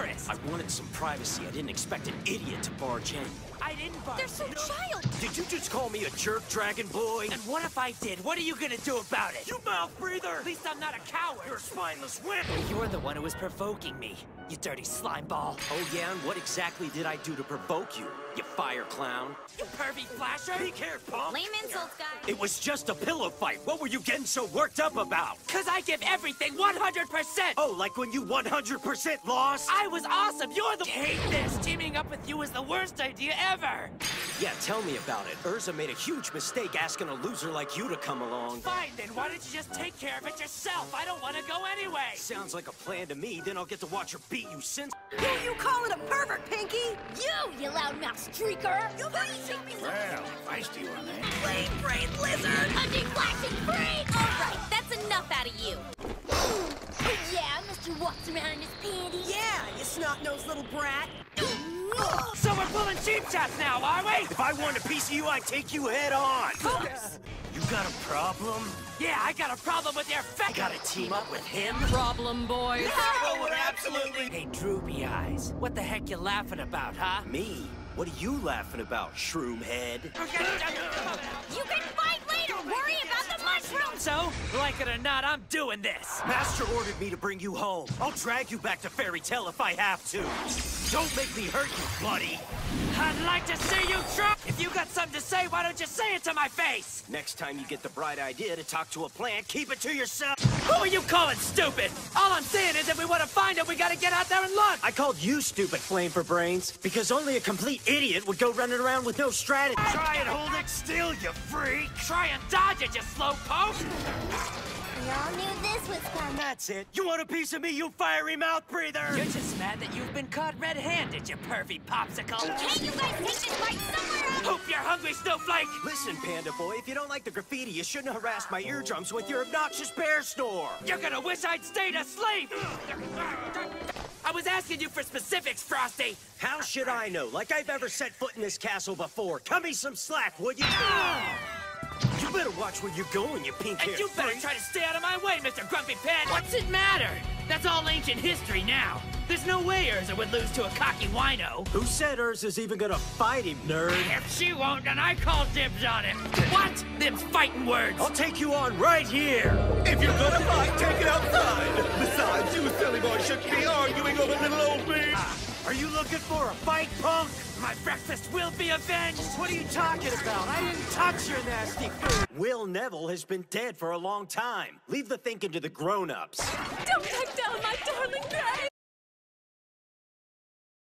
forest. I wanted some privacy. I didn't expect an idiot to barge in. I didn't barge They're so in. childish. Did you just call me a jerk, Dragon Boy? And what if I did? What are you gonna do about it? You mouth breather! At least I'm not a coward. You're a spineless wimp! You're the one who was provoking me, you dirty slime ball. Oh yeah, and what exactly did I do to provoke you, you fire clown? You pervy flasher. Be careful, punk! Lame insults, guys. It was just a pillow fight. What were you getting so worked up about? Cause I give everything 100%. Oh, like when you 100% lost? I was awesome. You're the hate this. Teaming up with you was the worst idea ever. Yeah, tell me about it. Erza made a huge mistake asking a loser like you to come along. Fine, then why don't you just take care of it yourself? I don't want to go anyway. Sounds like a plan to me, then I'll get to watch her beat you since- Who you calling a pervert, Pinky? You, you loudmouth streaker. You better show me some Well, feisty one, eh? Plain brain lizard! Walks around in his panties. Yeah, you snot-nosed little brat. So we're pulling cheap shots now, are we? If I want a piece of you, I'd take you head on! You got a problem? Yeah, I got a problem with your I gotta team up with him? Problem, boys. Oh, absolutely! Hey, droopy eyes. What the heck you laughing about, huh? Me? What are you laughing about, shroom head? You can fight So, like it or not, I'm doing this. Master ordered me to bring you home. I'll drag you back to Fairy Tail if I have to. Don't make me hurt you, buddy. I'd like to see you try. If you got something to say, why don't you say it to my face? Next time you get the bright idea to talk to a plant, keep it to yourself. Who are you calling stupid? All I'm saying is if we want to find it, we gotta get out there and look. I called you stupid, Flame for Brains, because only a complete idiot would go running around with no strategy. Try and hold it still, you freak! Try and dodge it, you slow poke. We all knew this was coming. That's it. You want a piece of me, you fiery mouth breather? You're just mad that you've been caught red-handed, you pervy popsicle. Can't you guys take this fight somewhere else? Hope you're hungry, snowflake. Listen, Panda Boy, if you don't like the graffiti, you shouldn't harass my eardrums with your obnoxious bear snore. You're gonna wish I'd stayed asleep. I was asking you for specifics, Frosty. How should I know? Like I've ever set foot in this castle before. Cut me some slack, would you? You better watch where you're going, you pink And you better freak. try to stay out of my way, Mr. Grumpy Pants. What's it matter? That's all ancient history now. There's no way Erza would lose to a cocky wino. Who said Erza's even gonna fight him, nerd? If she won't, then I call dibs on him. What? Them's fighting words. I'll take you on right here. If you're gonna fight, take it outside. Besides, you silly boy shouldn't be arguing over little old me. Ah, are you looking for a fight, punk? My breakfast will be avenged. What are you talking about? I didn't touch your nasty food. Will Neville has been dead for a long time. Leave the thinking to the grown-ups. Don't